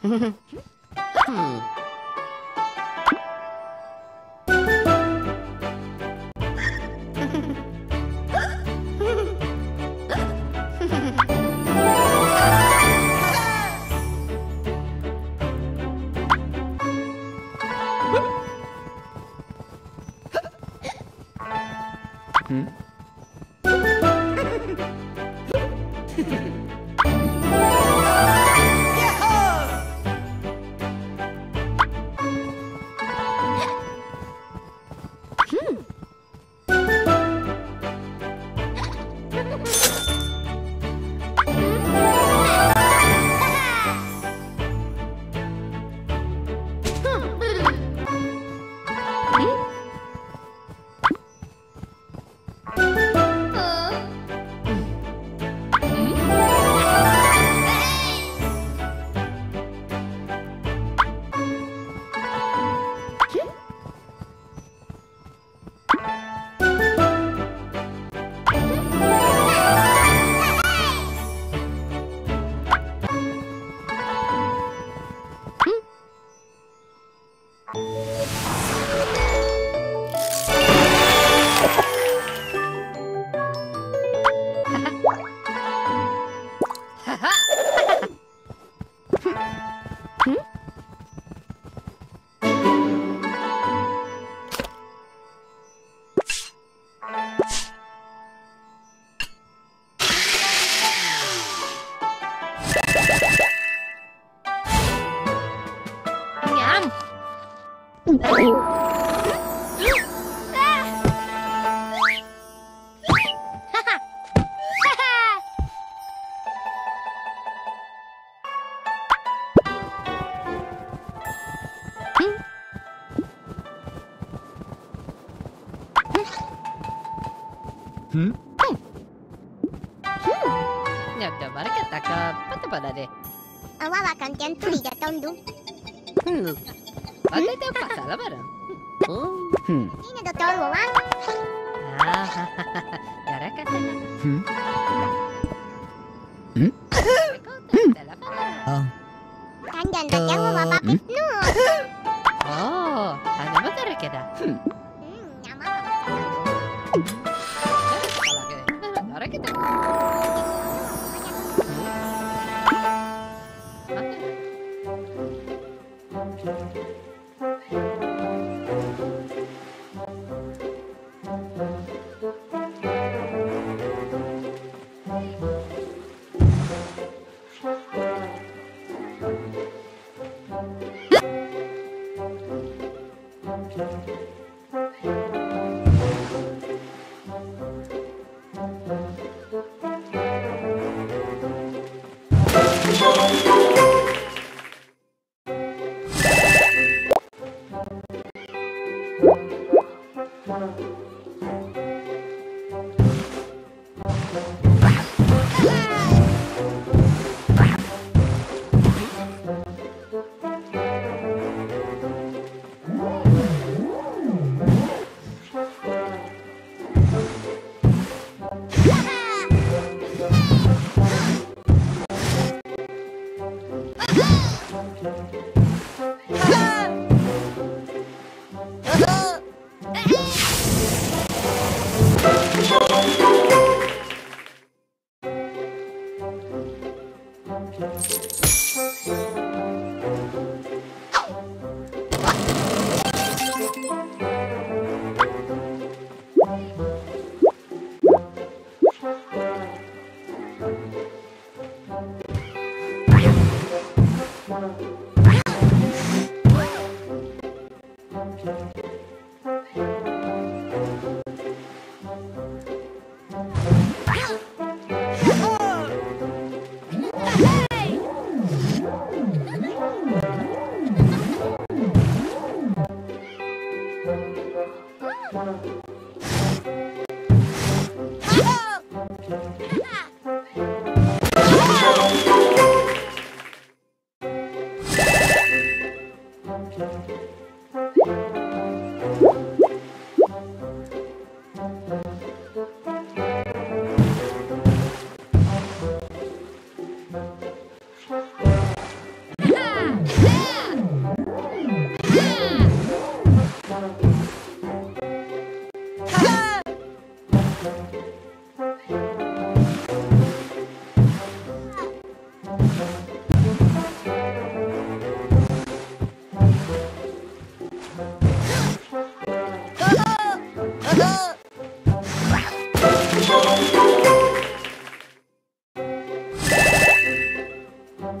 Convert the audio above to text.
hmm. Nyata baraka taka pata pada deh. Awawa kan tian tuli ja tondu. Hmm. Hmm? Pakai itu masalah bareng. Oh. Hmm. Ini dokter Wang. Ah, cara kata. Hmm. Hmm. hmm? Oh. Kandan. Oh, Thank you. Ah! 음.